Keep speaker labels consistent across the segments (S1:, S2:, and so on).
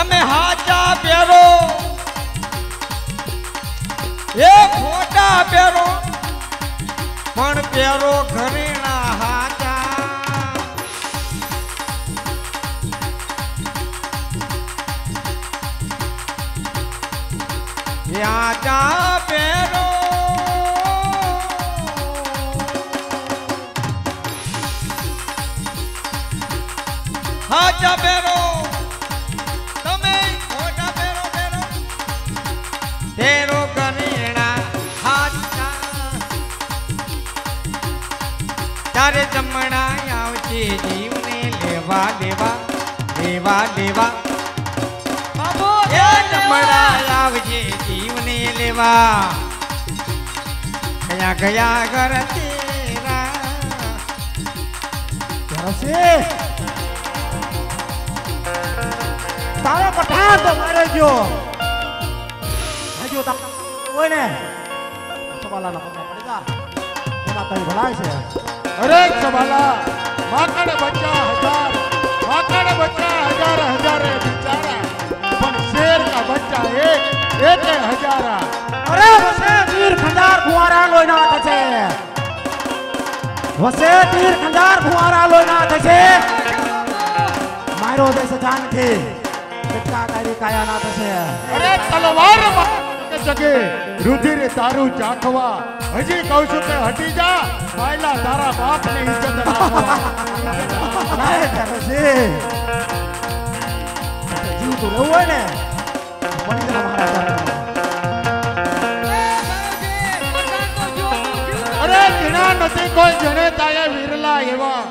S1: તમે હાચા પહેરો. એ ખોટા પહેરો. પણ પહેરો ઘરેણા હાચા. હાચા પહેરો. હાચા પહેરો. આવશે જીવને લેવા દેવા લેવા દેવા. આવજે જીવને લેવા. ગયા ગયા ઘર તેરા.
S2: તારો પઠાણ તો મારે ગયો હજુ હોય ને. સવાલાના પગલા પડી જા. એના તારી ભલાય છે.
S3: અરે સવાલા. માકડ બચ્ચા હજાર માકડ બચ્ચા હજાર હજાર બિચારા. પણ શેર કા બચ્ચા એક એક હજારા.
S2: અરે વસે તીર ખંડાર ફુવારા લોયના થશે વસે તીર ખંડાર ફુવારા લોયના થશે મારો દેશ જાનથી કેટલા તારી કાયા ના થશે
S3: અરે તલવારમાં જગે રુધિર તારું ચાખવા હજી કહું છું કે હટી જા. પાયલા તારા બાપ ને ઇજ્જત
S2: જીવ રહેવું હોય ને.
S3: અરે જીણા નથી કોઈ જણે તાયા વિરલા એવા.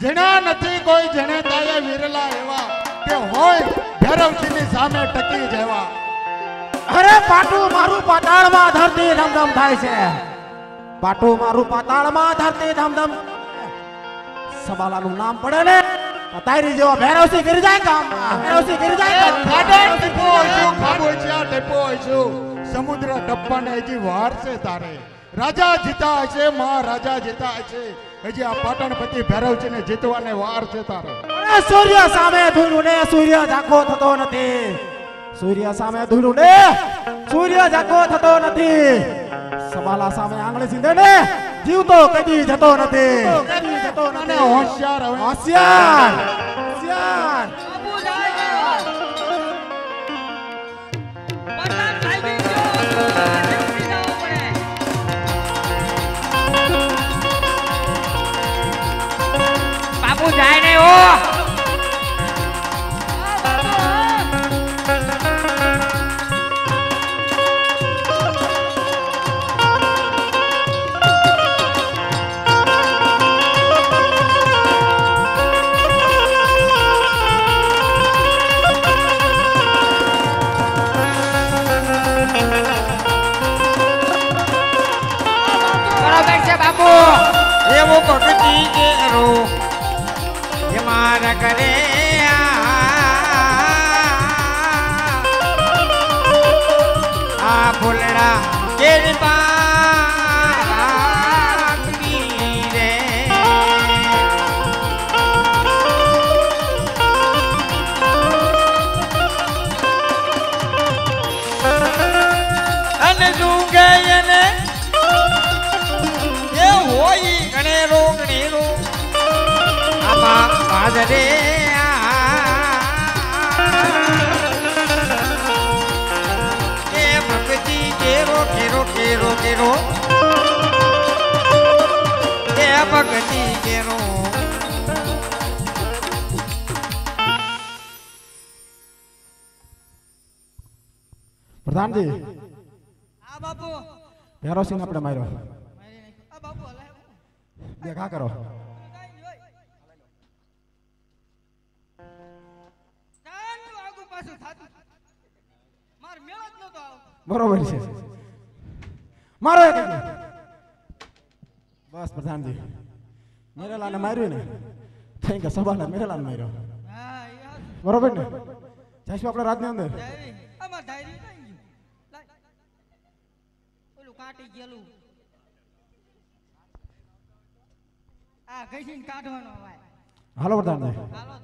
S3: જીણા નથી કોઈ જણે તાયા વિરલા એવા. કે હોય ભૈરવજીની સામે ટકી જવા
S2: અરે, પાટું મારું પાતાળમાં ધરતી ધમધમ થાય છે. પાટું મારું પાતાળમાં ધરતી ધમધમ. સબાલાનું નામ પડે ને તારી જેવો ભેરવસી કરી જાય કામ. ભેરવસી કરી જાય કામ.
S3: સમુદ્ર ટપ્પાને હજી વાર છે તારે. રાજા જીતા છે મહારાજા જીતા છે. હજી આ પાટણપતિ ભૈરવજીને જીતવાને વાર છે તારે.
S2: સૂર્ય સામે ધૂળું ને સૂર્ય ઝાંખો થતો નથી. સૂર્ય સામે ધૂળું ને સૂર્ય જાગો થતો નથી સવાલા સામે આંગળી સીધે ને જીવતો કદી જતો નથી જતો નથી
S3: હોશિયાર
S2: હોશિયાર હોશિયાર
S1: બાપુ જાય ને ઓ કેરો. એ મારા ઘરે આ ફૂલડા કેરી આમાં પાદરે એ ભક્તિ કેરો કેરો કેરો કેરો એ ભક્તિ કેરો
S2: પ્રધાનજી
S1: આ બાપુ
S2: ભેરોસિંહ આપણે માર્યો
S1: આ બાપુ હલે
S2: દેખા કરો બરોબર છે. મારો એક બસ પ્રધાનજી. મેરેલાને માર્યું ને. થઈ કે સભાને મેરેલાને માર્યો. બરોબર ને? જઈશું આપણે રાજની અંદર.
S1: ગયું કાટી ગયેલું. આ ઘસીને કાઢવાનો
S2: હાલો પ્રધાનજી.
S1: હાલો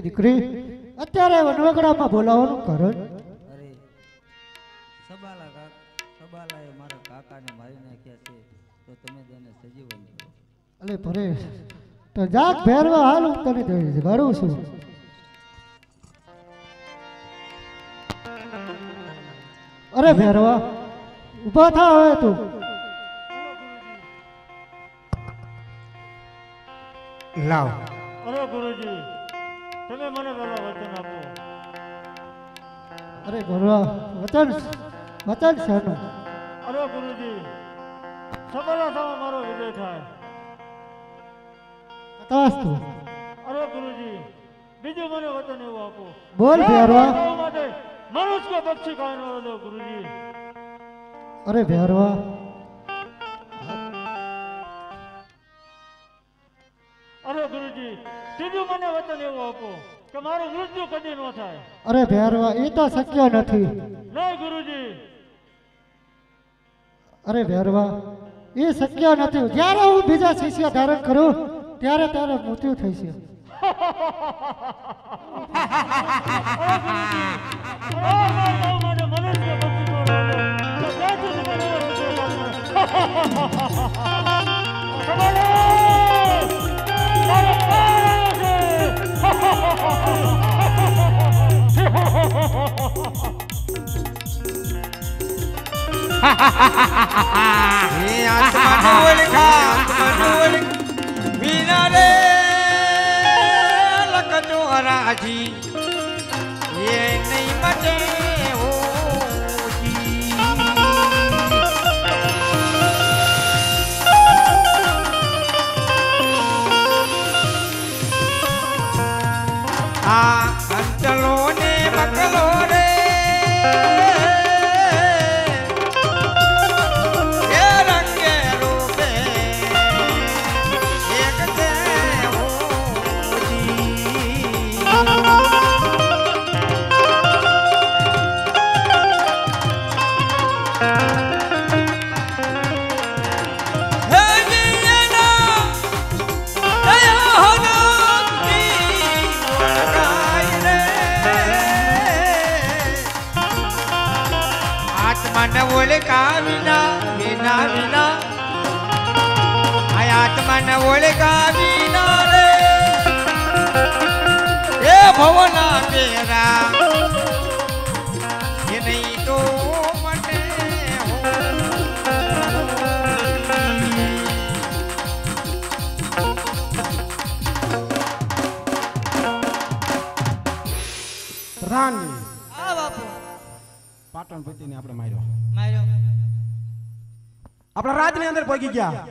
S4: અરે દીકરી અત્યારે વનવગડામાં બોલાવવાનું કારણ
S5: અરે સબાલા કાક સબાલાએ મારા કાકાને મારી નાખ્યા છે તો તમે તેને સજીવન કરો
S4: અલે પરેશ તો જાગ ભેરવા હાલ હું તને દઈ ગાડું છું. અરે ભેરવા ઊભા થા હવે તું.
S6: લાવ.
S7: અરે ગુરુજી તમે મને પેલા વચન આપો.
S4: અરે ભરવા વચન વચન છે
S7: અરે ગુરુજી સબલા થવા મારો વિજય થાય.
S4: તપાસ તું
S7: અરે ગુરુજી બીજું મને વચન એવું આપો.
S4: બોલ ભેરવા.
S7: માટે મનુષ્ય પક્ષી કાયનો ગુરુજી.
S4: અરે ભેરવા
S7: મને વતન એવું આપો કે મારું મૃત્યુ કદી ન થાય.
S4: અરે ભેરવા એ તો શક્ય નથી.
S7: નહીં ગુરુજી.
S4: અરે ભેરવા એ શક્ય નથી. જ્યારે હું બીજા શિષ્ય ધારણ કરું ત્યારે તારે મૃત્યુ થઈ છે.
S7: માટે મનુષ્ય પક્ષી નો
S1: હે આત્માનો ઓળખા આત્માનો ઓળખ વિના રે લખતો હરાજી. એ નહીં મટે
S2: પગી ગયા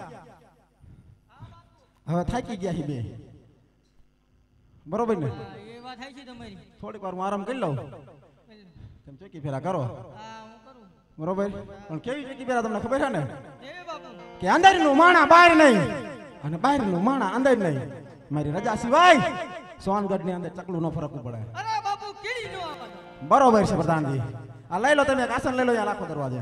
S2: હવે થાકી ગયા બે બરોબર ને થોડીક વાર હું આરામ કરી લઉં બરોબર તમને ખબર છે ને કે અંદરનું માણા બહાર નહીં અને બહારનું માણા અંદર નહીં મારી રજા સિવાય સોનગઢ અંદર ચકલું ન ફરકવું પડે બરોબર છે પ્રધાનજી આ લઈ લો તમે આસન લઈ લો ત્યાં લાખો દરવાજે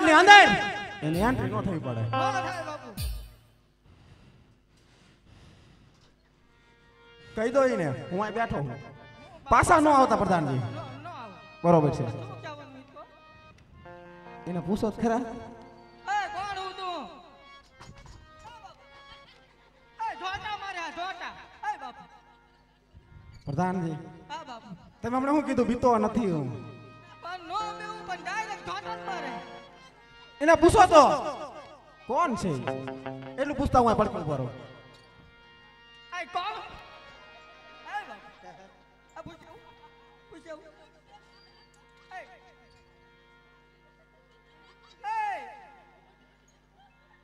S2: સોનગઢની અંદર. એની એન્ટ્રી નો થવી પડે.
S8: ન થાય બાપુ
S2: કહી દો એને હું અહીં બેઠો પાસા પાછા ન આવતા પ્રધાનજી.
S8: ન ન આવો
S2: બરોબર છે? એને પૂછો તો ખરા.
S8: એ કોણ હું તું એ જોટા મારે આ જોટા એ બાપુ.
S2: પ્રધાનજી તમે હમણાં શું કીધું? બીતો નથી હું.
S8: પણ નો બેવું પણ ડાયરેક્ટ
S2: એને પૂછો તો. કોણ છે? એટલું પૂછતા હું પડકું કરો
S8: એ કોણ?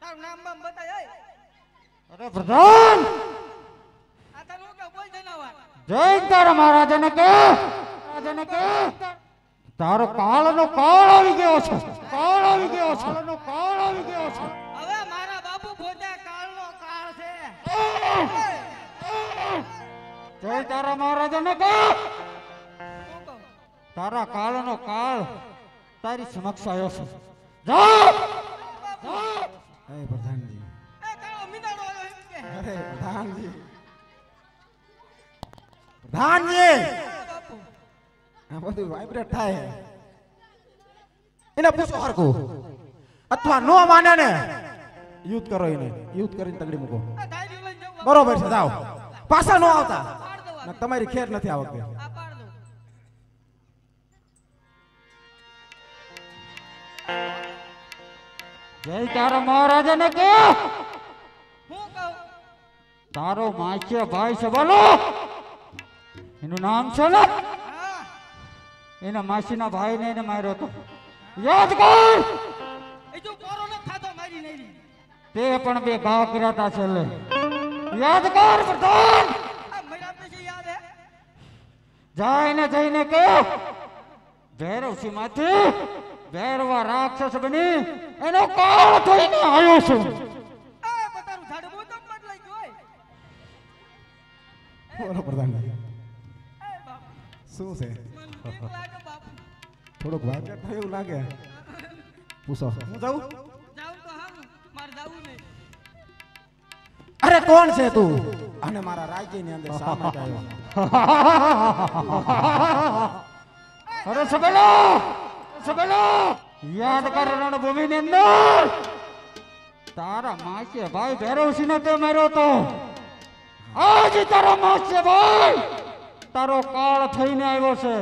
S8: તારું નામ બામ બતાય એ
S9: અરે પ્રધાન!
S8: આ તારું કે બોલ જનાવર.
S9: જય તારા મહારાજાને કે મહારાજાને કે! તારો કાળનો કાળ આવી ગયો છે. આવી ગયો છે. કાળનો કાળ આવી ગયો છે.
S8: હવે મારા બાપુ પોતે કાળનો કાળ છે.
S9: જય તારા મહારાજાને કે
S8: શું
S9: તારા કાળનો કાળ તારી સમક્ષ આવ્યો છે. જા.
S2: હે પ્રધાનજી.
S8: એ કાળો મીંડાળો આવ્યો એમ કે.
S2: અરે પ્રધાનજી. પ્રધાનજી. આ બધું વાઇબ્રેટ થાય. એને પૂછો હરકું અથવા નો માને ને યુદ્ધ કરો એને. યુદ્ધ કરીને તગડી મૂકો. બરોબર છે જાઓ. પાછા નો આવતા. ના, તમારી ખેર નથી આ વખતે
S9: જય તારા મહારાજાને કે?
S8: કહું
S9: તારો માસ્ય ભાઈ છે બોલો. એનું નામ છે ને? એના માસીના ભાઈને એને માર્યો હતો. યાદ કર!
S8: એ જો કોરો ન ખાતો મારી નહીં
S9: તે પણ બે ઘા કર્યા છેલ્લે. યાદ કર પ્રધાન!
S8: આ મર્યા પછી યાદ હે?
S9: જઈને જઈને કે ભૈરવસિંહમાંથી ભૈરવા રાક્ષસ બની એનો કાળ થઈને આવ્યો છું.
S8: આ બતારું ઝાડ બોતમ બદલાઈ ગયો
S2: બોલો
S8: પ્રધાન
S2: શું છે?
S8: મને લાગે બાપુ
S2: થોડુંક વાઇબ્રેટ થાય એવું લાગે. પૂછો. હું જાઉં?
S8: જાઉં તો હારું. મારે જાવું નહીં
S2: અરે કોણ છે તું? અને મારા રાજ્યની અંદર શા માટે આવ્યો?
S9: અરે સબેલો સબેલો યાદ કર રણભૂમિની અંદર! તારા માસે ભાઈ ભૈરવસિંહ ને તે માર્યો તો. આજ તારા માસે ભાઈ! તારો કાળ થઈને આવ્યો છે.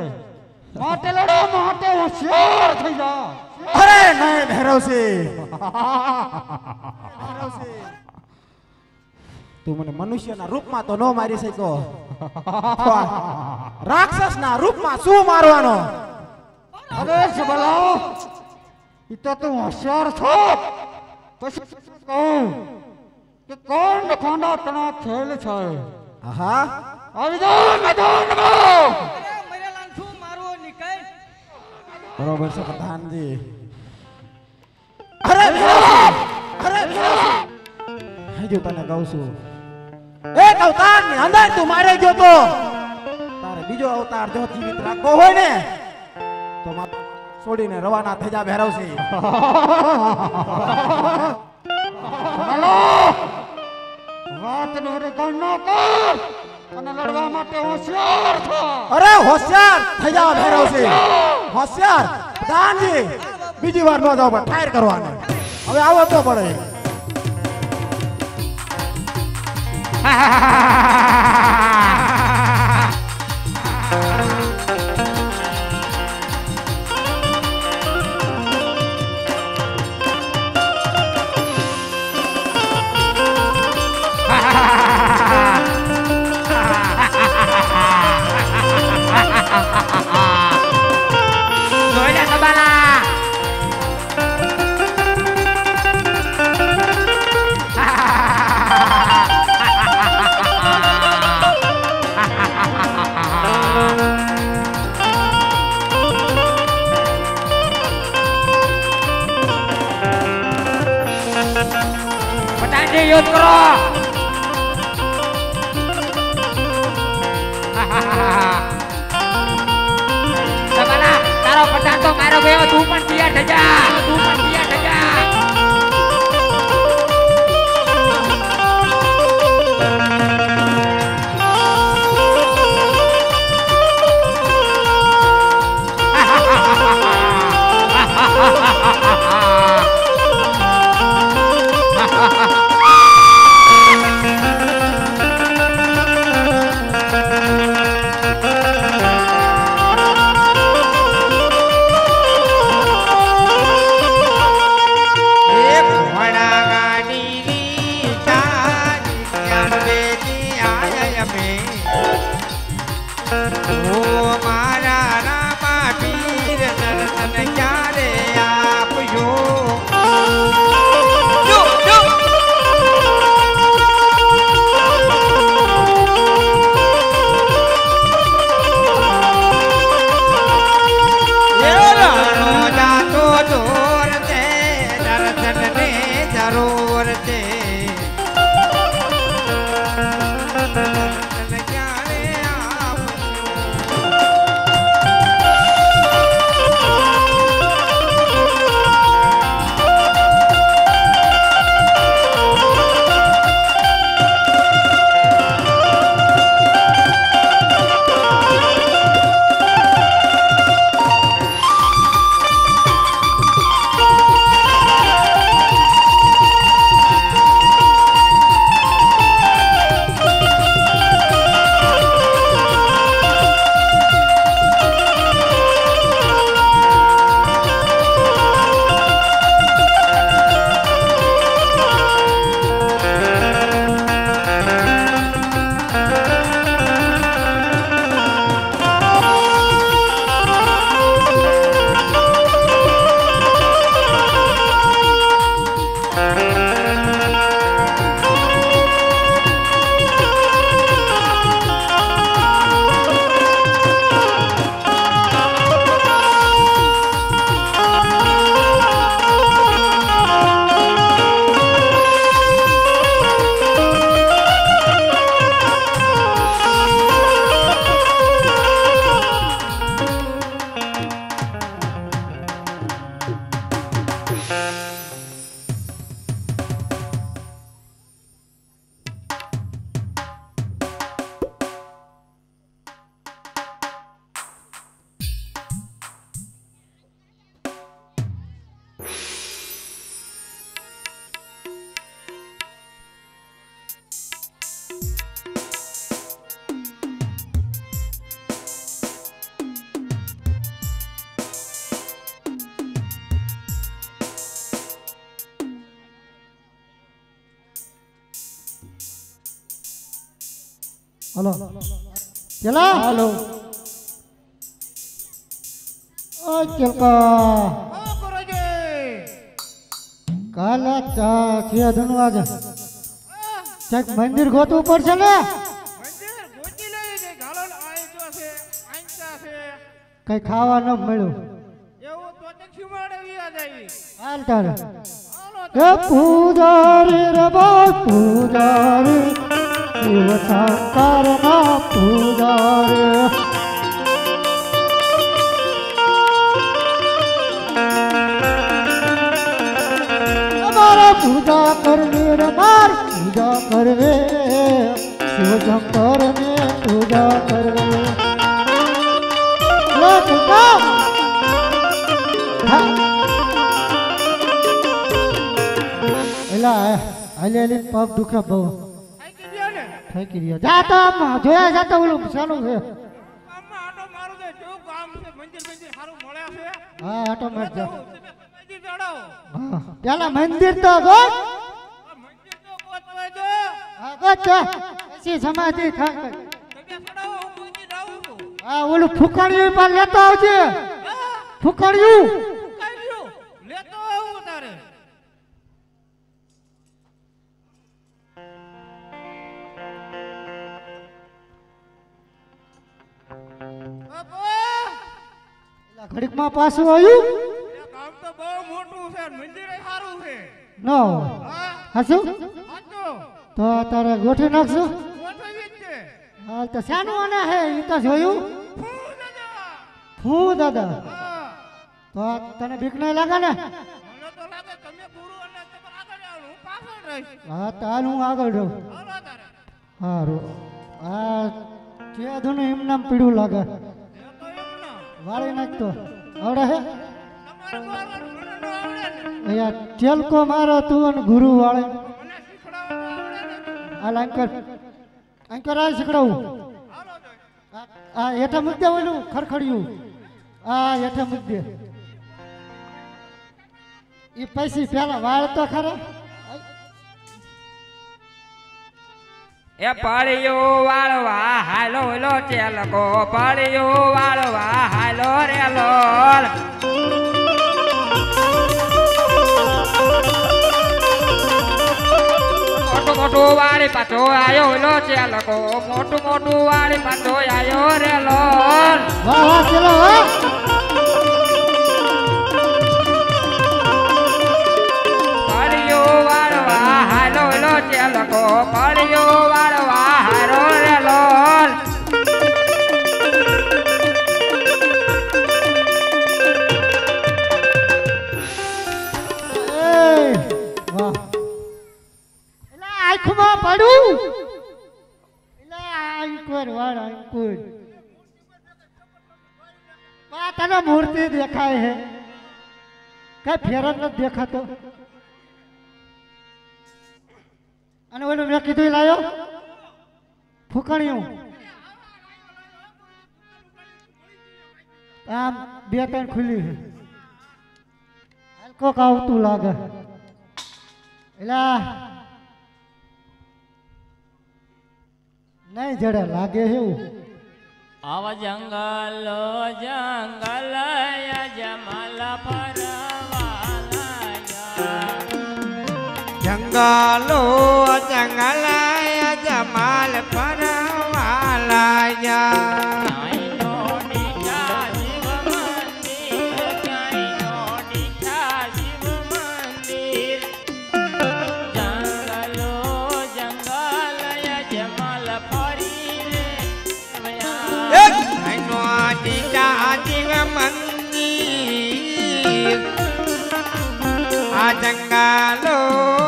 S9: માટે લડો માટે હોશિયાર થઈ જા.
S2: અરે નહીં ભૈરવસિંહ તું મને મનુષ્યના રૂપમાં તો ન મારી શકો રાક્ષસના રૂપમાં શું મારવાનો?
S9: અરે સબેલો ઈ તો તું હોશિયાર છો. પછી કહું? કે કોણ ખોંડા તણા ખેલ છે?
S2: આહા.
S9: આવી જાઓ મેદાનમાં
S8: અરે મરેલાને શું મારવો નીકળ
S2: બરોબર છે પ્રધાનજી અરે અરે! હજુ તને કહું છું. એ અવતારની અંદર તું મારે ગયો તો. તારે બીજો અવતાર જો જીવિત રાખવો હોય ને તો મા છોડીને રવાના થઈ જા ભૈરવસિંહ
S9: હાલો! વાત નો રેકોર્ડ ન કર! અને લડવા માટે હોશિયાર થા
S2: અરે હોશિયાર થઈ જાવ ભેરવસી હોશિયાર. દાનજી બીજી વાર નો જાવ પણ ફાયર કરવાને. હવે આવો તો પડે.
S1: હા યુદ્ધ કરો. તારો પટાણ તો મારો ગયો તું પણ તૈયાર થઈ જા. તું પણ
S10: ચલા
S4: હલો ઓ ચલકા કાલા ચા છે ધનવા જ ચક મંદિર ગોતવું પડશે ને કઈ ખાવા ન મળ્યું હાલ તારે બોલ પૂજારી શિવ શંકર ના પૂજારી. અમારા પૂજા કરવી રે માર, પૂજા કરવે. શિવ શંકર ને પૂજા કરવી. લો હાલે હાલે પગ દુખે બહુ થાકી રહ્યો જા તો જોયા જા તો ઓલું સાનું છે. હા આટો માર જા હા પેલા મંદિર તો ગો સમાધિ થાય. હા ઓલું ફૂકણિયું પણ લેતો આવજે. ફૂકણિયું. ઘડીકમાં પાછું આવ્યું?
S11: કામ તો બહુ મોટું છે મંદિર સારું છે.
S4: નો હાસુ તો તારે ગોઠવી નાખશું? હાલ તો શાનું આને હે એ તો જોયું.
S11: ફૂ દાદા.
S4: હું દાદા. તો તને બીક નહીં લાગે ને?
S11: હા
S4: તો હાલ હું આગળ રહું. સારું આ જે આધુને એમ નામ પીડું લાગે. વાળી નાખતો. આવડે અહીંયા ચેલકો મારો તું અને ગુરુ વાળે.
S11: હાલ
S4: આ અંકર આ શીખડાવું. આ- હેઠા મુદ્દે ઓલું ખરખડ્યું આ હેઠા મુદ્દે એ પૈસી પેલા વાળ તો ખરા.
S6: એ પાળીઓ વાળવા હાલો, લો ચેલકો પાળીઓ વાળવા હાલો રે લોલ મોટું મોટું વાળી પાછો આયો, લો ચેલકો, મોટું મોટું વાળી પાછો આયો રે લોલ પાળીઓ વાળવા હારો રે લોલ.
S4: આંખમાં વાળ અંકુર બા તને મૂર્તિ દેખાય હે. કઈ ફેર જ નથી દેખાતો. અને ઓલું મેં કીધું લાયો. ફૂકણિયું આમ બે ત્રણ ખુલ્લી છે. કોક આવતું લાગે. એટલે નહીં જડે લાગે એવું.
S12: આવા જંગલ જંગલ જમાલા ફરવાલાયા
S6: જંગલો જંગલાય જમાલ પરવાલાયા.
S12: જંગલો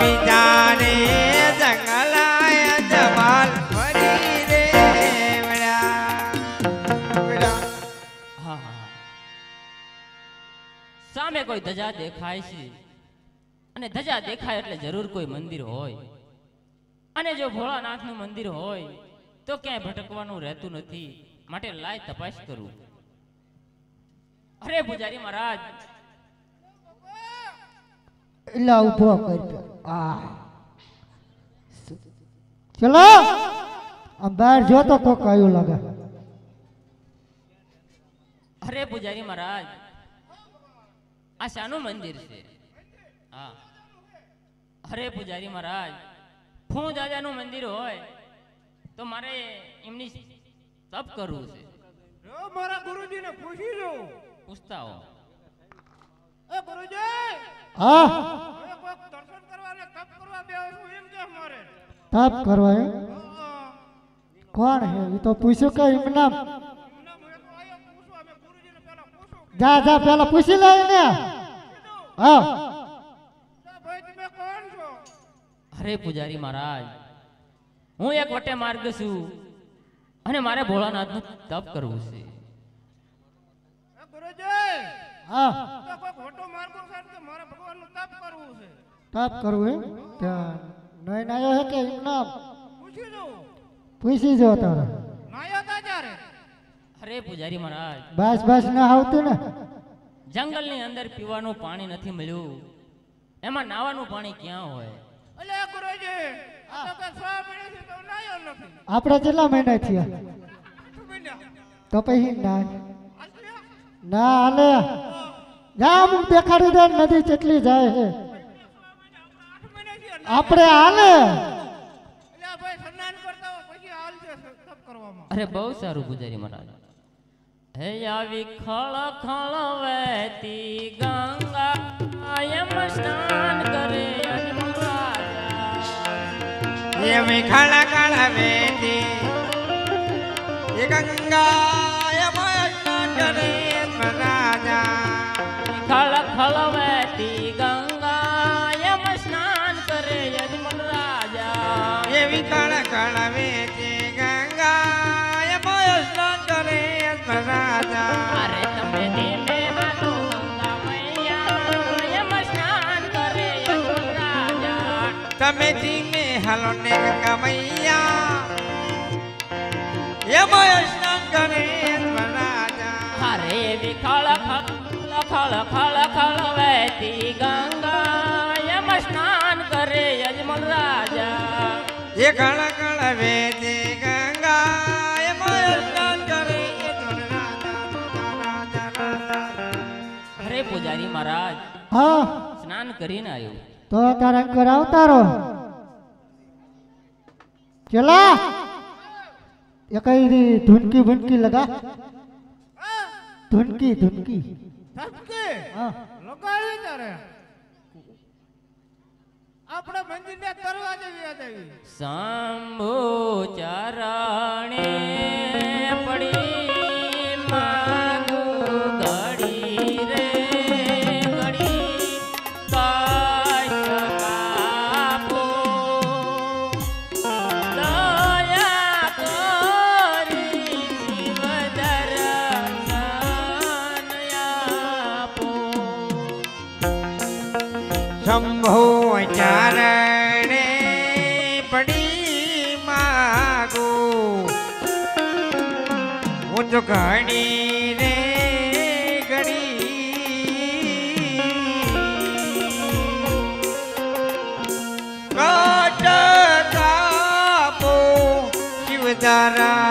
S12: સામે કોઈ ધજા દેખાય છે. અને ધજા દેખાય એટલે જરૂર કોઈ મંદિર હોય. અને જો ભોળાનાથનું મંદિર હોય, તો ક્યાંય ભટકવાનું રહેતું નથી. માટે લાય તપાસ કરું. અરે પૂજારી મહારાજ
S4: એટલે ઊભો કરી આ ચલો. આમ બહાર જોતો તો કયું લાગે.
S12: અરે પૂજારી મહારાજ આ શાનું મંદિર છે. હા. અરે પૂજારી મહારાજ ફૂં દાદાનું મંદિર હોય તો મારે એમની તપ કરવું છે.
S11: મારા ગુરુજીને પૂછી જોઉં
S12: પૂછતા હો.
S11: એ ગુરુજી!
S4: હા?
S11: દર્શન કરવા ને તપ કરવા બે છું એમ કે મારે?
S4: તપ કરવા એમ? કોણ હે? એ તો પૂછ્યું કે એમ નામ જા જા પેલા પૂછી લે ને હા.
S11: તો ભાઈ તમે કોણ છો?
S12: અરે પૂજારી મહારાજ હું એક વટે માર્ગ છું અને મારે ભોળાનાથનું તપ કરવું છે
S11: એ ગુરુજી
S4: હા.
S11: તો કોઈક હોટો માર્ગો છે કે મારે ભગવાનનું તપ કરવું છે.
S4: તપ કરવું એમ? ત્યાં નહીં નાયો હે કે એમ નામ?
S11: પૂછી જો
S4: પૂછી જો તારે.
S11: નાયો તા જ્યારે
S12: અરે પૂજારી મહારાજ.
S4: બસ બસ ના આવતું ને.
S12: જંગલની અંદર પીવાનું પાણી નથી મળ્યું. એમાં નાવાનું પાણી ક્યાં હોય?
S11: અલે ગુરુજી આ તો કે સો મહિનાથી તો નાયો નથી.
S4: આપણે કેટલા મહિના થયા? તો પછી ના. ના હાલે જા અમુક દેખાડી દે નદી કેટલી જાય છે
S11: નાયો.
S4: આપણે હાલે.
S11: એટલે ભાઈ સ્નાન કરતા હોય પછી હાલશે તપ કરવામાં
S12: અરે બહુ સારું પૂજારી મહારાજ. હે આવી ખળ ખળ વહેતી ગંગા એમ સ્નાન કરે
S13: એવી ખળ ખળ વહેતી એ ગંગા એમાં સ્નાન કરે
S12: ખળ ખળ વહેતી ગંગા એમ સ્નાન કરે અજમલ રાજા
S13: એવી ખળ ખળ વેતી ગંગા એમાં સ્નાન કરે રાજા
S12: અરે તમે ધીમે હાલો ગંગા મૈયા એમ સ્નાન કરે અજમલ રાજા
S13: તમે ધીમે હાલો ને ગંગા મૈયા એમાં સ્નાન કરે રાજા
S12: અરે એવી ખળ ખળ ખળ ખળ ખળ વહેતી ગંગા એમ સ્નાન કરે અજમલ રાજા.
S13: એ ખળ ખળ વહેતી ગંગા એમાં સ્નાન કરે રાજા રાજા રાજા
S12: અરે પૂજારી મહારાજ
S4: હા.
S12: સ્નાન કરીને આવ્યો
S4: તો તારા ઘર આવતા રહો ચલા. એ કઈ રી ધૂનકી ભૂનકી લગા. ધૂનકી. ધૂનકી.
S11: લગાડી તારે આપણે મંદિરને જેવી યાદ આવી.
S12: શંભુ ચરણે પડી માંગુ
S13: તો ઘડી રે ઘડી કાટ કાપો શિવદારાસન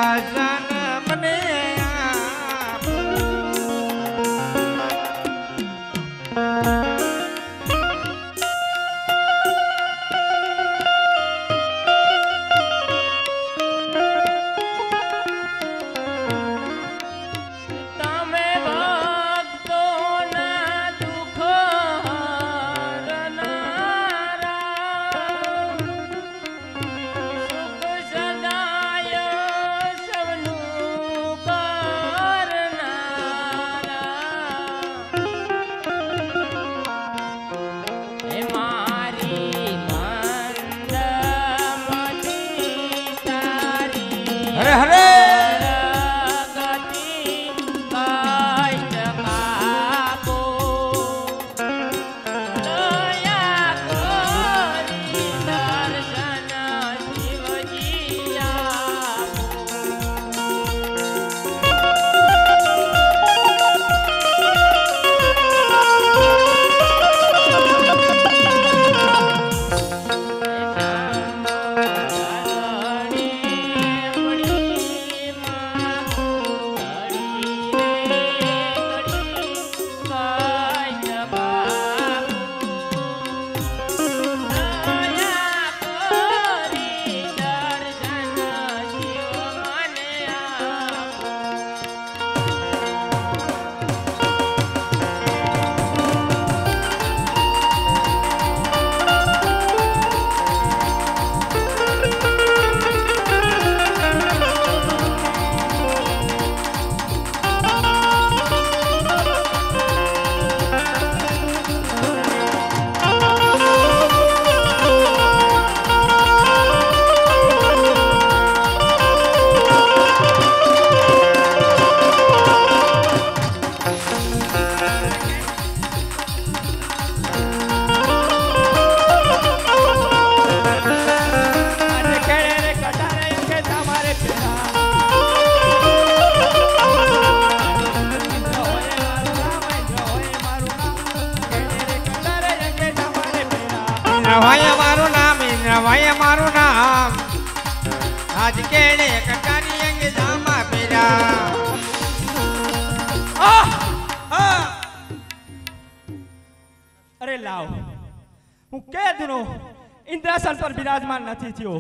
S14: નથી થયો,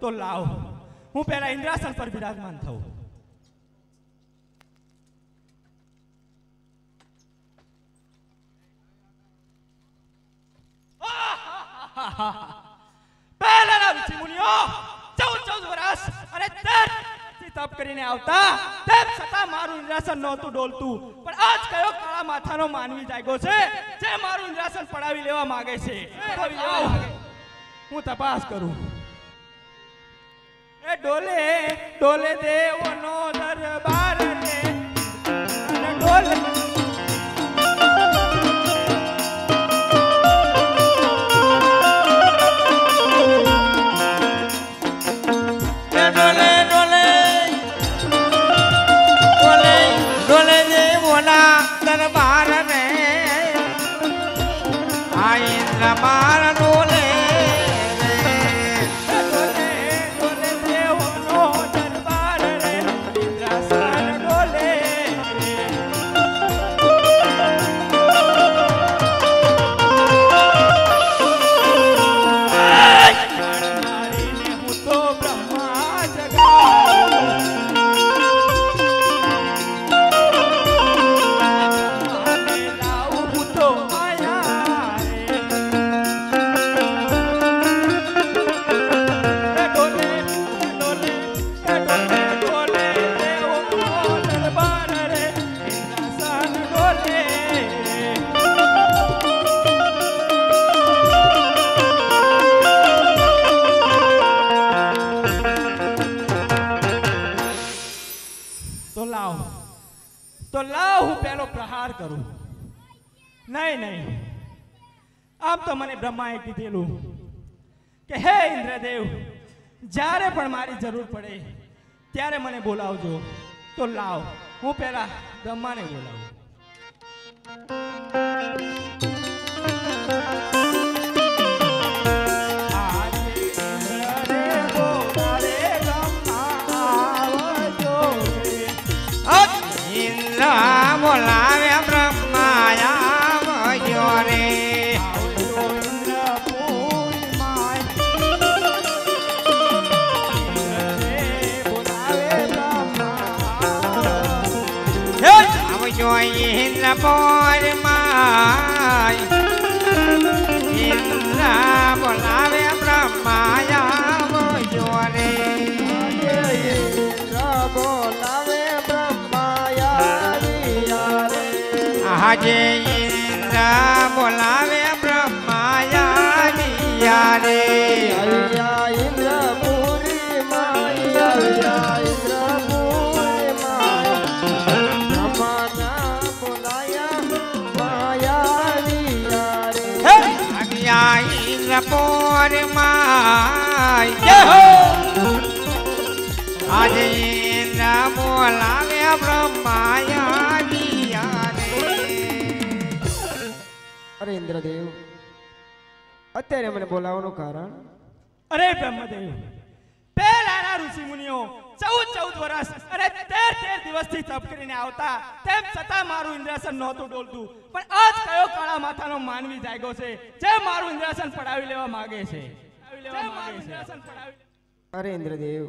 S14: તો લાવ. હું પહેલા ઇન્દ્રાસન પર બિરાજમાન થઉં. આવતા છતાં મારું ઇન્દ્રાસન નહોતું ડોલતું. પણ આજ કયો કાળા માથાનો માનવી જાગ્યો છે, જે મારું ઇન્દ્રાસન પડાવી લેવા માંગે છે. હું તપાસ કરું. ડોલે ડોલે દેવનો દરબાર રે ડોલે.
S13: દરબાર રે આ ઇન્દ્ર
S14: તો લાવ. હું પહેલા બ્રહ્માને બોલાવું.
S13: ઇન્દ્ર પોરમાં ઇન્દ્ર બોલાવે બ્રહ્માયા વયો રે આજે ઇન્દ્ર બોલાવે આજે બોલાવ્યા બોલાવે
S1: અરે ઇન્દ્રદેવ અત્યારે મને બોલાવવાનું કારણ?
S14: અરે બ્રહ્મદેવ પહેલાના ઋષિ મુનિઓ ચૌદ ચૌદ વર્ષ અને તેર તેર દિવસથી તપ કરીને આવતા તેમ છતાં મારું ઇન્દ્રાસન નહોતું ડોલતું. પણ આજ કયો કાળા માથાનો માનવી જાગ્યો છે જે મારું ઇન્દ્રાસન પડાવી લેવા માંગે છે.
S1: અરે ઇન્દ્રદેવ,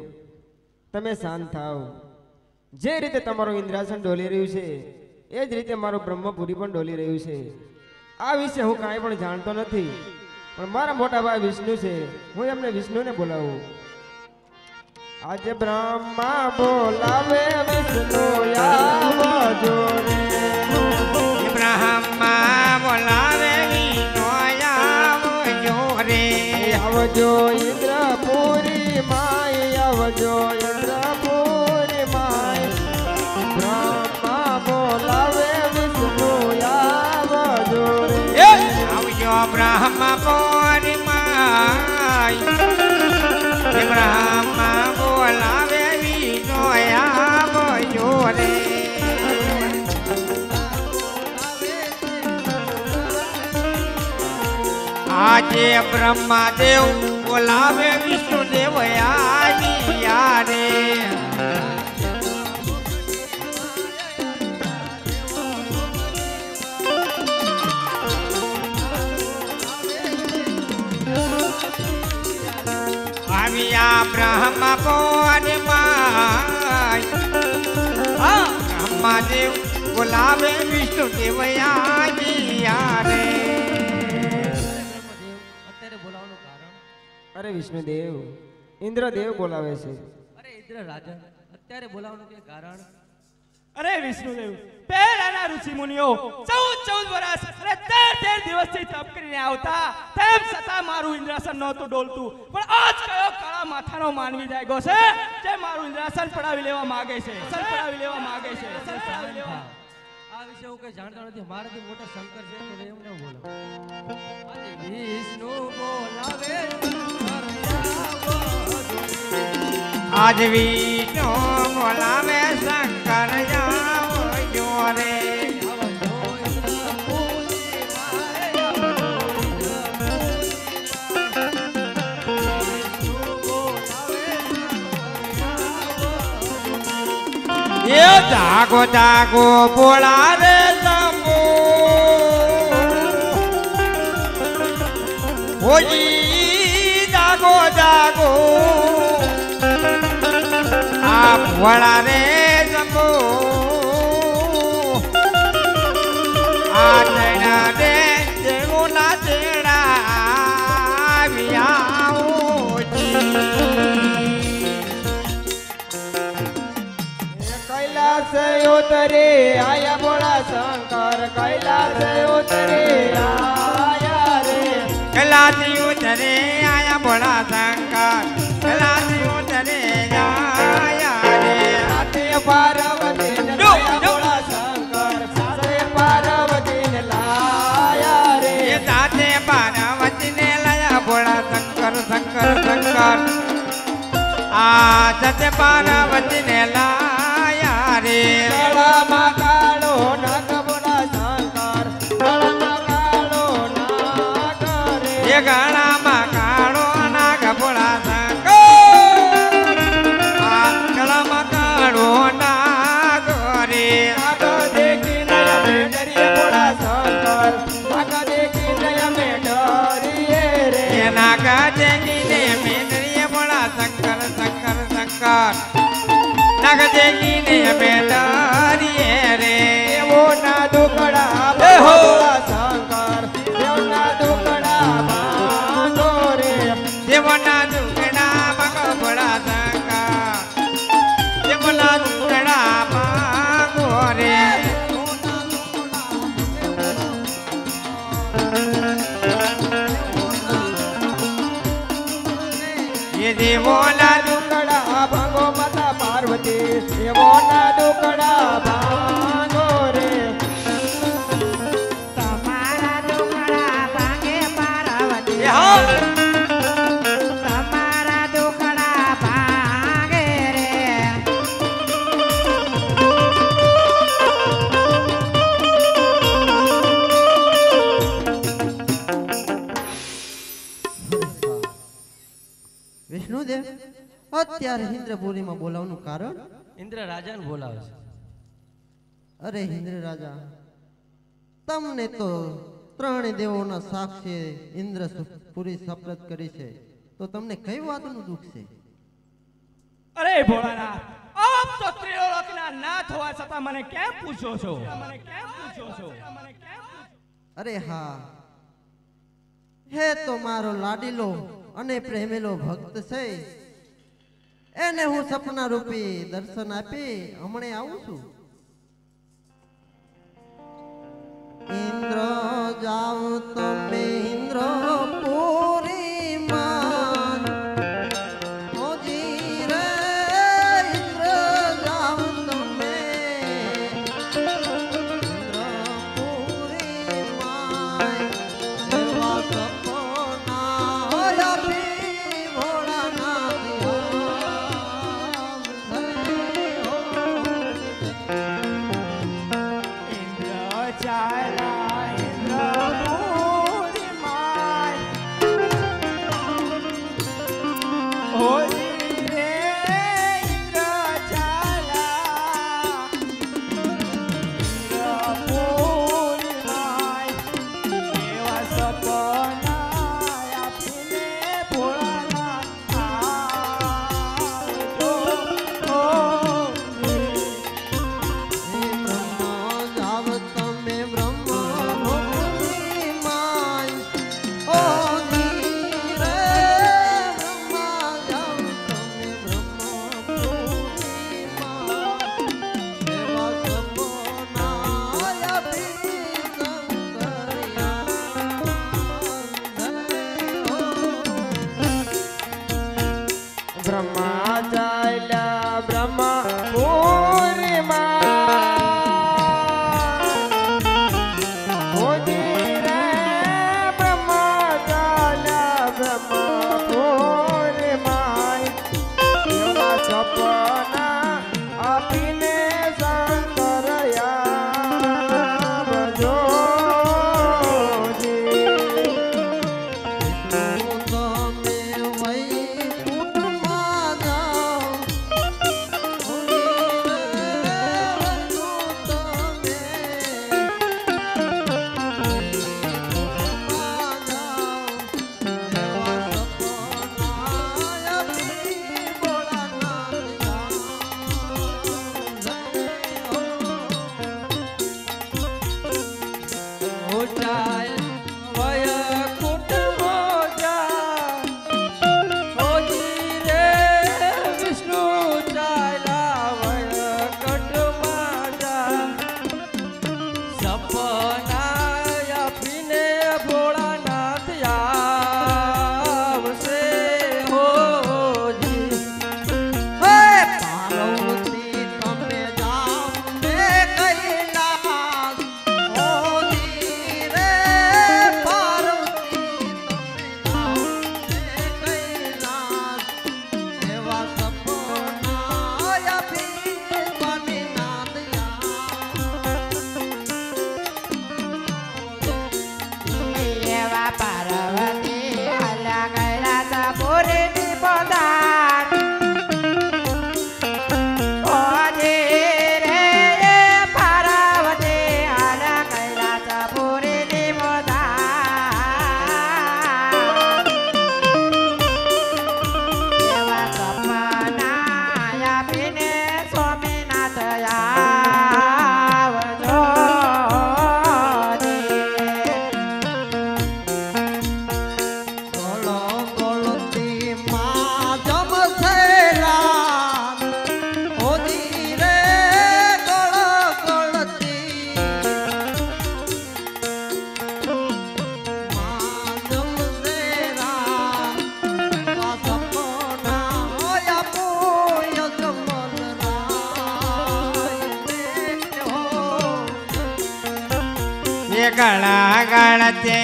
S1: તમે શાંત થાવ જે રીતે તમારું ઇન્દ્રાસન ડોલી રહ્યું છે, એ જ રીતે મારું બ્રહ્મપુરી પણ ડોલી રહ્યું છે. આ વિશે હું કાંઈ પણ જાણતો નથી, પણ મારા મોટા ભાઈ વિષ્ણુ છે, હું એમને વિષ્ણુને બોલાવું. આજે બ્રહ્મા બોલાવે વિષ્ણુ આવો રે આવજો ઇન્દ્રપુરી માય આવજો ઇન્દ્રપુરી માય બ્રહ્મા બોલાવે વિષ્ણુ, આવજો
S13: આવજો બ્રહ્મ માય બ્રહ્મા બોલાવે વિનોયા રે. આજે બ્રહ્માદેવ બોલાવે વિષ્ણુદેવ આવી યારે. આવ્યા બ્રહ્મ બ્રહ્માદેવ બોલાવે વિષ્ણુદેવ આવી યારે.
S1: અરે વિષ્ણુદેવ ઇન્દ્રદેવ બોલાવે છે.
S6: અરે ઇન્દ્ર રાજા અત્યારે બોલાવવાનું કે કારણ?
S14: અરે વિષ્ણુદેવ પહેલાના ઋષિ મુનિઓ ચૌદ ચૌદ વર્ષ અને તેર તેર દિવસથી તપ કરીને આવતા તેમ છતાં મારું ઇન્દ્રાસન નહોતું ડોલતું. પણ આજ કયો કાળા માથાનો માનવી જાગ્યો છે જે મારું ઇન્દ્રાસન પડાવી લેવા માંગે છે. સર પડાવી લેવા માંગે છે. સર પડાવી લેવા
S6: આ વિશે હું કઈ જાણતો નથી. મારાથી મોટા શંકર છે એમને હું વિષ્ણુ બોલાવે
S13: આજ વિષ્ણુ બોલાવે શંકર જાવજો રે. એ જાગો જાગો બોલાવે તંબુ ઓજી જાગો જાગો. ભોળા રે જમો આ તેના રે જેગુના તેડા આવ્યા
S1: કૈલાસ ઉતરે આયા બોલા શંકર કૈલાસ ઉતરે આયા રે.
S13: કૈલાસ ઉતરે આયા ભોળા શંકર.
S1: શંકર
S13: શંકર આ સત્ય પાર્વતીને લાયા રે.
S1: કાળો નાગ દેખીને અમે
S15: અત્યારે ઇન્દ્રપુરીમાં બોલાવવાનું કારણ?
S6: ઇન્દ્ર રાજાને બોલાવે છે.
S15: અરે ઇન્દ્ર રાજા તમને તો ત્રણે દેવોના સાક્ષી ઇન્દ્ર પુરી સપ્રત કરી છે. તો તમને કઈ વાતનું દુઃખ છે?
S14: અરે ભોળાના આપ તો ત્રિલોકના નાથ હોવા છતાં મને કેમ પૂછો છો? મને કેમ પૂછો છો મને કેમ
S15: અરે હા. હે તો મારો લાડીલો અને પ્રેમેલો ભક્ત છે. એને હું સપના રૂપી દર્શન આપી હમણે આવું છું. ઇન્દ્ર જાઓ તમે ઇન્દ્ર
S13: એ ગળા ગળતે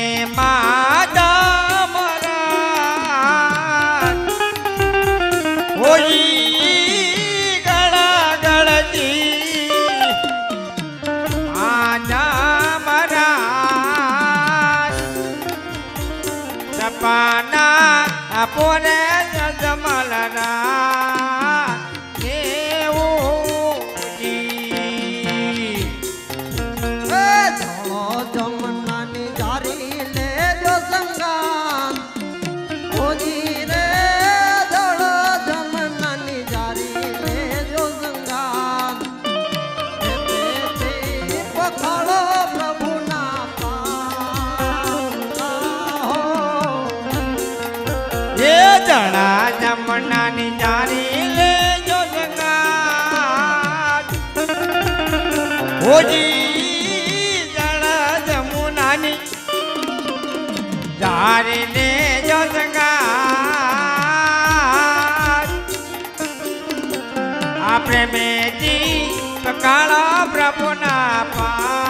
S13: કાળા પ્રભુના પા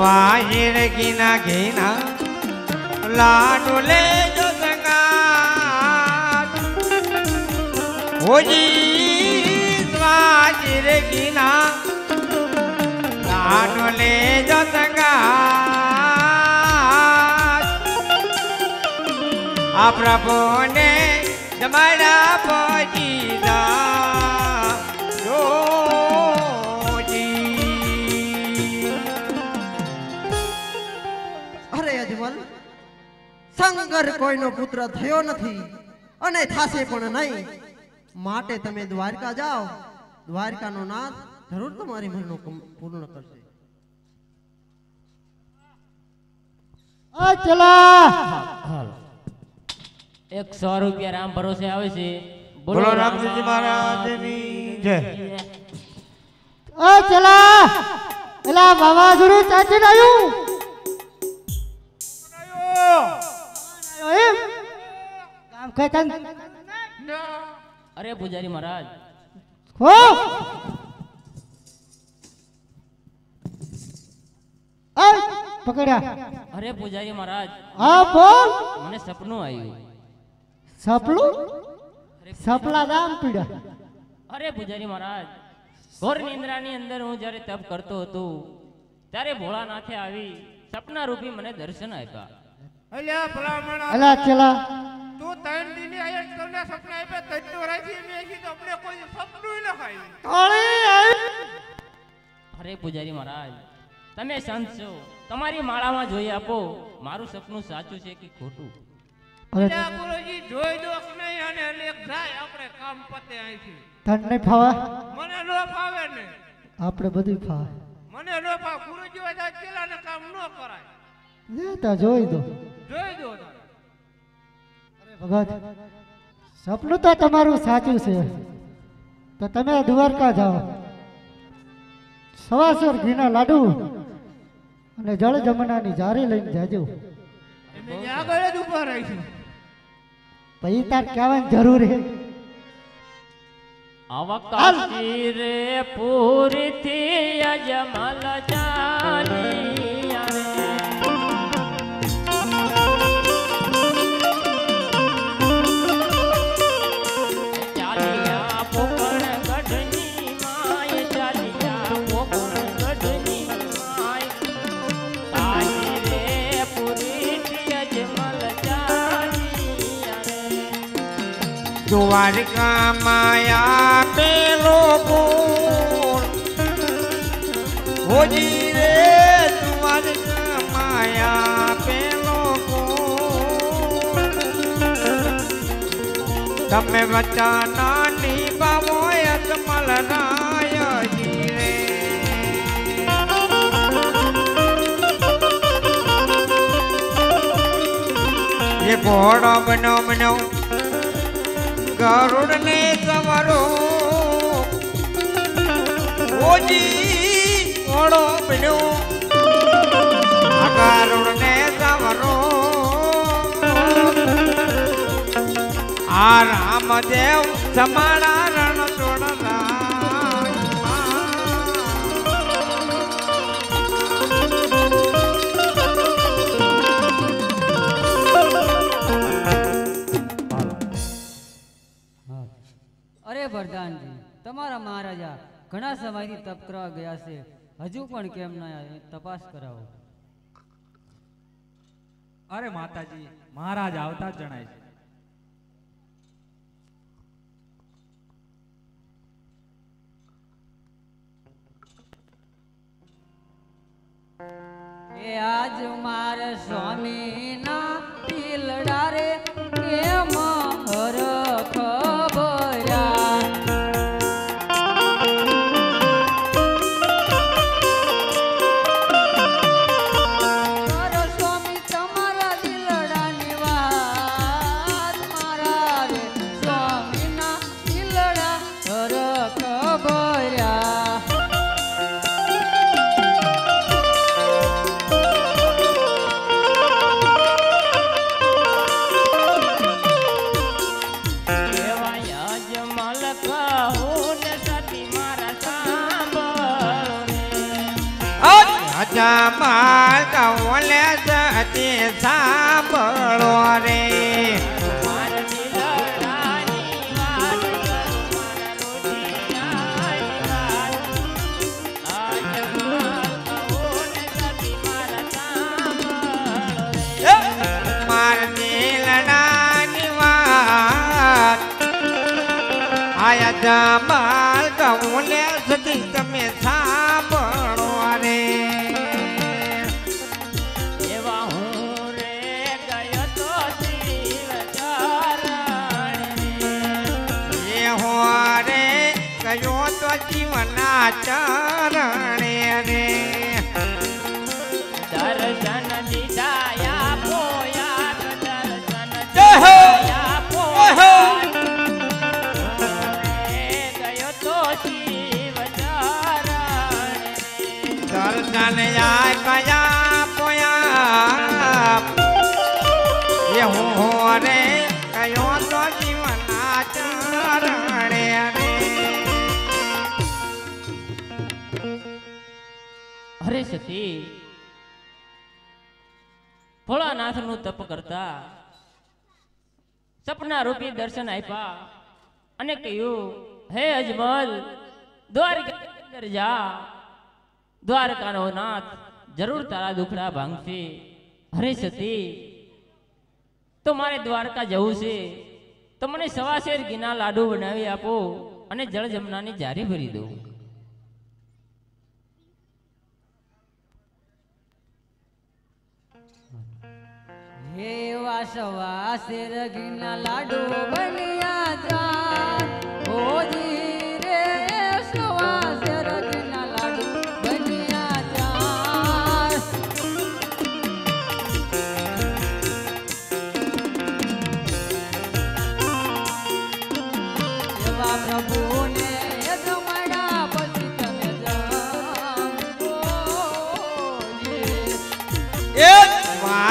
S13: સ્વાહિર ગીના ઘીના લાડુ લેજો સંગાત હોજી સ્વાજી રે ગીના કાનો લે જતંગા આ પ્રભુને જમાડા
S15: શંકર કોઈનો પુત્ર થયો નથી અને થાશે પણ નહીં. માટે તમે દ્વારકા જાઓ. દ્વારકાનો નાથ જરૂર તમારી મનનો પૂર્ણ કરશે.
S12: એક સો રૂપિયા રામ ભરોસે આવે છે.
S13: બોલો રામજી મહારાજની જય.
S4: ચલા! એલા વાવાઝોડું ચાચી આવ્યું એમ
S12: અરે પૂજારી મહારાજ.
S4: હો? પકડ્યા.
S12: અરે પૂજારી મહારાજ
S4: હા બોલ.
S12: મને સપનું આવ્યું.
S4: સપનું? સપલા દામ પીડ્યા
S12: અરે પૂજારી મહારાજ ઘોર નિંદ્રાની અંદર હું જ્યારે તપ કરતો હતો ત્યારે ભોળાનાથે આવી સપના રૂપી મને દર્શન આપ્યા.
S13: અલ્યા ભલામણ
S4: અલ્યા ચલા.
S13: તું ત્રણ દિન આયા તમને સપના આપ્યા તજ તો રાજી કી તો અમને કોઈ સપનું ન ખાય
S4: કાળી
S12: અરે પૂજારી મહારાજ તમે સંત છો. તમારી માળામાં જોઈ આપો. મારું સપનું સાચું છે કે ખોટું?
S13: અલ્યા ગુરુજી જોઈ દો નહીં અને લેખ. જાય આપણે કામ પતે અહીંથી.
S4: તને ફાવે?
S13: મને ન ફાવે ને.
S4: આપણે બધું ફાવે.
S13: મને ન ફાવે. ગુરુજી હોય તો પેલાને કામ ન કરાય.
S4: લેતા જોઈ દો.
S13: જોઈ દો
S4: ભગત સપનું તો તમારું સાચું છે. તો તમે દ્વારકા જાઓ. સવાસર ઘીના લાડુ અને જળ જમનાની જારી લઈને જાજો. પછી તાર કહેવાની જરૂર છે.
S12: અવકાશી રે પૂરથી અજમલ ચાલી
S13: દ્વારકા માયા પેલો બોલ હોજી રે દ્વારકા માયા પેલો બોલ તમે વચના નિભાવો અજમલ રાયજી રે. એ ઘોડો બનો બનો ગરુડ ને તમારો ઓજી બન્યો આ ગરુડ ને તમારો આ રામદેવ સમાડા
S5: અરે વરદાનજી તમારા મહારાજા ઘણા સમયથી તપ કરવા ગયા છે. હજુ પણ કેમ ના તપાસ કરાવો.
S14: અરે માતાજી મહારાજ આવતા જણાય છે.
S5: એ આજ મારે સ્વામી
S1: એવા જમાલ સતી
S16: ભોળાનાથનું તપ કરતા સપના રૂપી દર્શન આપ્યા અને કહ્યું, હે અજમલ, દ્વારકા અંદર જા. દ્વારકાનો નાથ જરૂર તારા દુખડા ભાંગશે. હરે સતી, તો મારે દ્વારકા જવું છે. તો મને સવા શેર ઘીના લાડુ બનાવી આપો અને જળ જમનાની જારી ભરી દો
S5: હે વાસવા શેરગીના લાડુ બન્યા જાન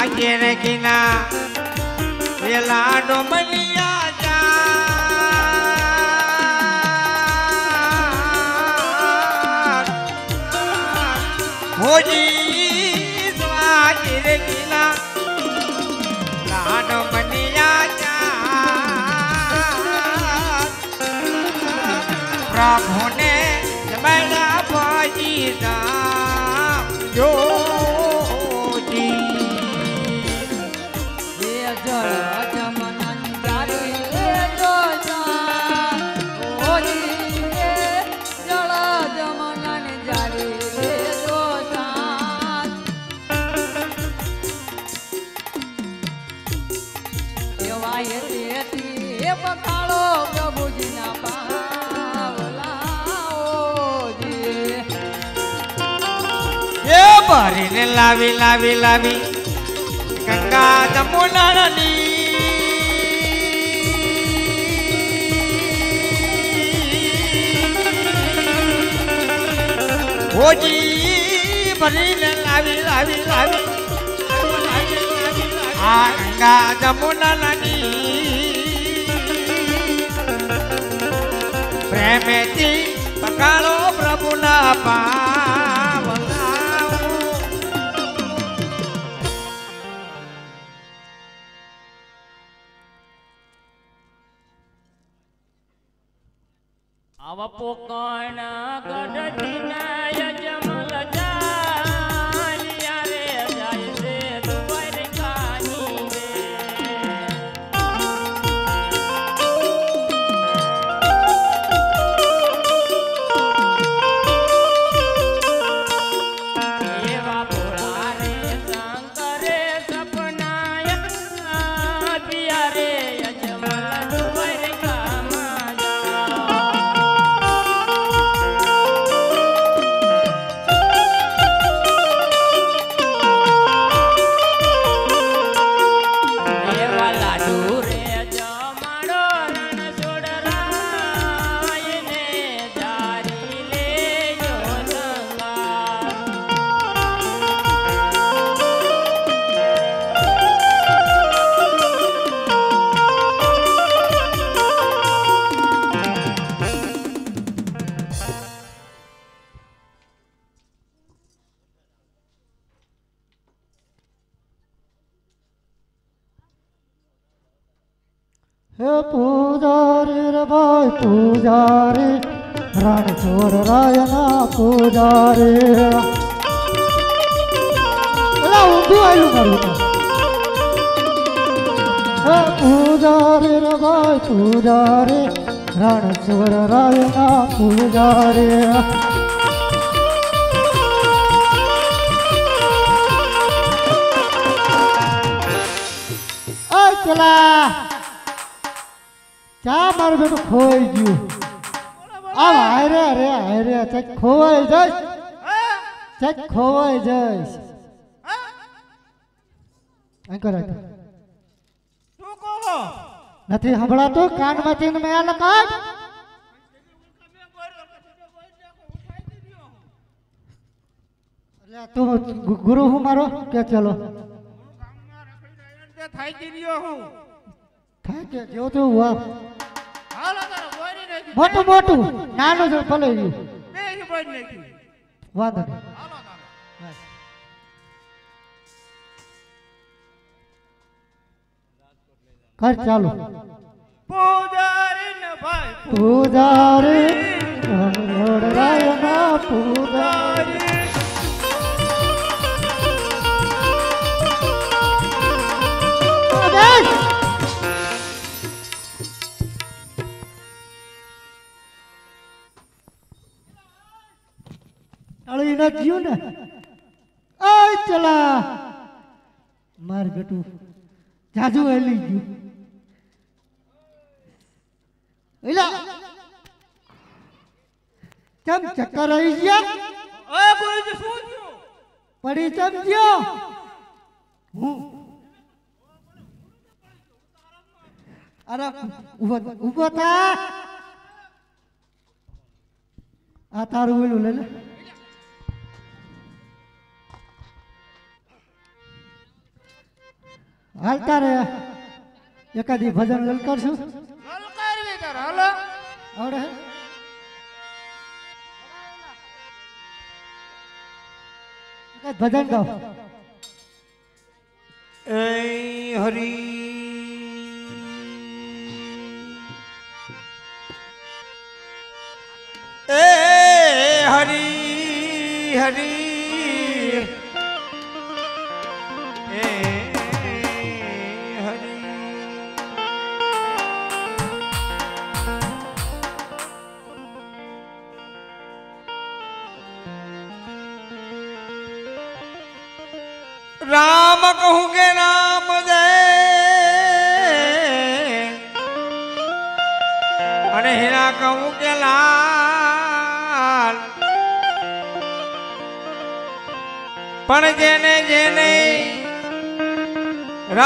S1: વાગે રે કિના એ લાડો મલિયા જા હોજી વાગે કિના ભરીને લાવી લાવી લાવી. ગંગા જમુનાની હોજી ભરીને લાવી લાવી લાવી. આ ગંગા જમુનાની પ્રેમેથી પકાળો પ્રભુના પાવલા
S16: cuộc gọi
S12: nào પૂજારી એલા ઊંધું આવ્યું મારું
S4: એ પૂજારી રે ભાઈ પૂજારી રણછોડ રાયના પૂજારી એ ચલા, ચા મારું બેટું ખોઈ ગયું. આ હારે રે હારે ચક ખોવાઈ જઈશ. ચક ખોવાઈ જઈશ. અહીં કરે નથી સંભળાતું? કાનમાંથી મેં આ લખાય તું ગુરુ હું મારો? કે ચલો? થાય કે? જેવો તું વાહ
S1: હાલો
S4: મોટું મોટું. નાનું છે ભલે રહ્યું વાંધો નહીં. કર ચાલુ.
S1: પૂજારી ને ભાઈ
S4: પૂજારી પૂજારી અળી ન ગયું ને? આય ચલા! માર બેટું જાજુ હેલી ગયું. એલા! કેમ ચક્કર આવી ગયા?
S1: ઓય ગુરુજી શું થયું?
S4: પડી ચમ ગયો? હું? અરે ઊભો ઊભો થા. આ તારું ઓલું લે લે. હાલતા રે એકાદી ભજન લલકારશું
S1: લલકારવી તાર હાલો.
S4: આવડે? એકાદ ભજન ગાવ
S1: એ હરી. એ હરી હરી.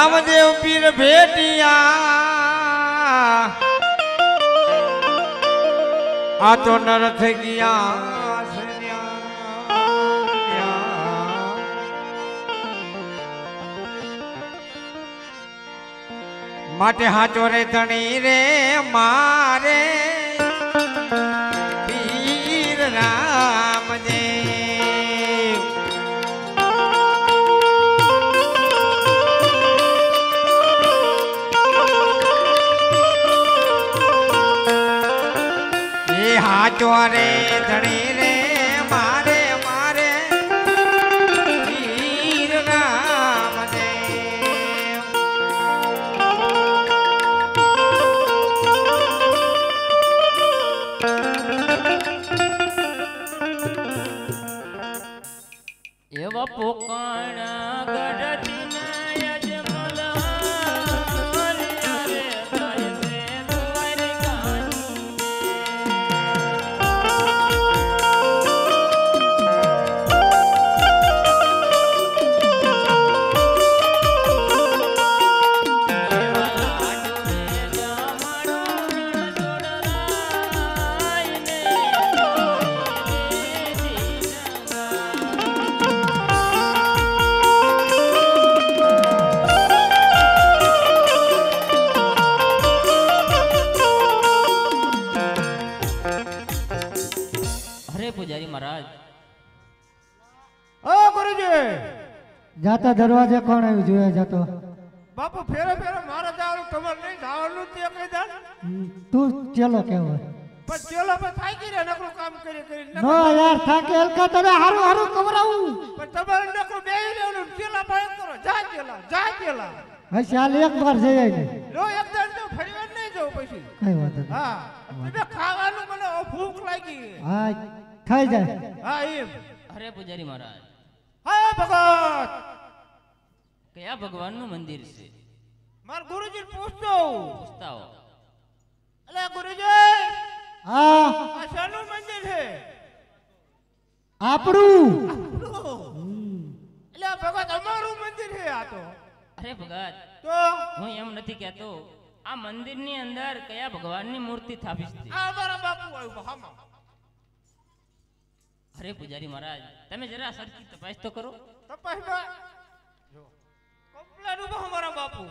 S1: રામદેવ પીર ભેટિયા આ તો નરથ ગયા. માટે હાચો રે ધણી રે મારે હાચો રે ધણી
S4: દરવાજે કોણ આવ્યું? જોયા જતો.
S1: બાપુ ફેરે ફેરે મારે જવાનું તમારે નહીં જવાનું તે કહી દે
S4: તું ચેલો કેવો
S1: પણ ચેલો પણ થાકી રે નકરું કામ કરી કરી.
S4: નો યાર થાકે હલકા તને હારું હારું કવરાવું
S1: પણ તમારે નકરું બેહી રહેવાનું ચેલા ભાઈ કરો જા ચેલા જા ચેલા.
S4: હા ચાલ એક વાર જઈ આવી
S11: લો એક દર તો ફરી વાર નહીં જાવ પછી.
S4: કઈ વાત
S11: હા તમે ખાવાનું મને ભૂખ લાગી.
S4: હા ખાઈ જાય
S11: હા એમ.
S12: અરે પૂજારી મહારાજ.
S11: હા ભગત
S12: કયા ભગવાનનું મંદિર છે
S11: માર ગુરુજી પૂછતો
S12: પૂછતા હો
S11: અલે ગુરુજી
S4: હા
S11: આ શાનું મંદિર છે
S4: આપણું
S11: એટલે આ ભગત અમારું મંદિર છે આ તો
S12: અરે ભગત
S11: તો
S12: હું એમ નથી કહેતો આ મંદિરની અંદર કયા ભગવાનની મૂર્તિ થાપી છે
S11: આ અમારા બાપુ આવ્યું હામાં
S12: અરે પૂજારી મહારાજ તમે જરા સરખી તપાસ તો કરો
S11: તપાસમાં જો બહુ અમારા બાપુ.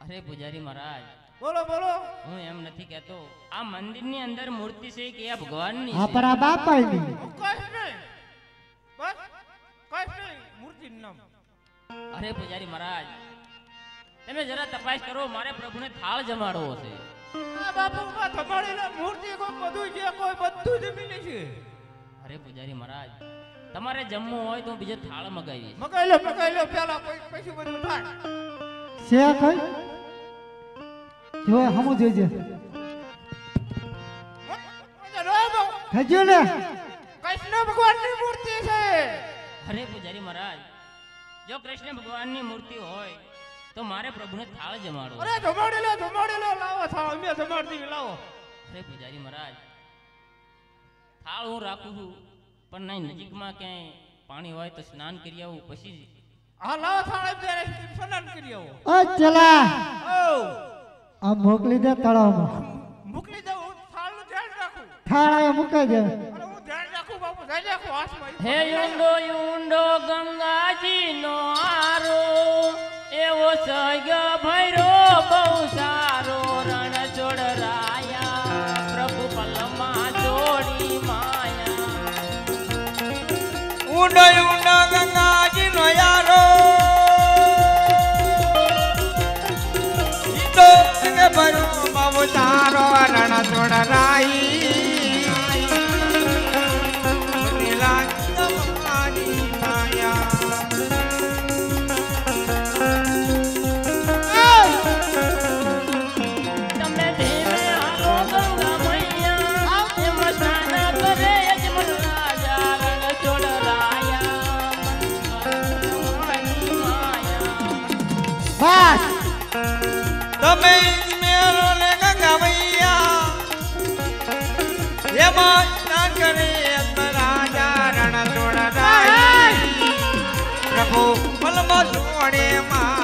S12: અરે પૂજારી મહારાજ.
S11: બોલો બોલો.
S12: હું એમ નથી કહેતો. આ મંદિરની અંદર મૂર્તિ છે કયા ભગવાનની છે.
S4: આપણા બાપાની.
S11: કશ નહીં. બસ કશ નહીં. મૂર્તિ નામ.
S12: અરે પૂજારી મહારાજ તમે જરા તપાસ કરો મારે પ્રભુને થાળ જમાડવો છે.
S11: આ બાપુ માં મૂર્તિ કોઈ બધું જે કોઈ બધું જ મિલે છે.
S12: અરે પૂજારી મહારાજ તમારે જમવું હોય તો બીજે થાળ મગાવી
S11: મગાઈ લો મગાઈ લો પેલા પછી બધું થાય
S4: છે કઈ? જોય હમો જોજે
S11: મજા નો કૃષ્ણ ભગવાનની મૂર્તિ છે.
S12: અરે પૂજારી મહારાજ જો કૃષ્ણ ભગવાનની મૂર્તિ હોય તો મારે પ્રભુને થાળ જમાડવો.
S11: અરે જમાડી લો જમાડી લો લાવો થાળ અમે જમાડી લાવો.
S12: અરે પૂજારી મહારાજ થાળ હું રાખું છું પણ નહીં નજીકમાં ક્યાંય પાણી હોય તો સ્નાન કરી આવું પછી જ.
S11: હા લાવો થાળ એમ ત્યારે સ્નાન કરી આવો.
S4: ઓ ચલા.
S11: ઓ.
S4: આ મોકલી દે તળાવમાં.
S11: મોકલી દઉં હું થાળનું ધ્યાન રાખું.
S4: થાળા મુકાઈ દે.
S11: હું ધ્યાન રાખું બાપુ ધ્યાન રાખું હાથમાં
S12: હે ઊંડો ઊંડો ગંગાજીનો આરો એવો સગ ભૈરો બહુ સારો
S1: ઊંડો ઊંડો ગંગાજી નો યારો. રણ છોડ રાઈ તમે મેરો ને ગંગા મૈયા એમાં સ્નાન કરે રાજા રણ છોડ રાઈ પ્રભુ પલમાં સોડે માં.